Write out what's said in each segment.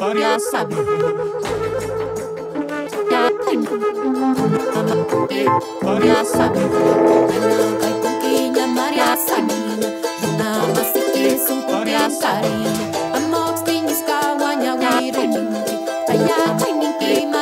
Já sabe. Já tem. Já vai com quem amar. Já sabe. Não vai se que são com já sabe. Amor, tem escala, já tem. Já tem ninguém mais.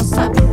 nossa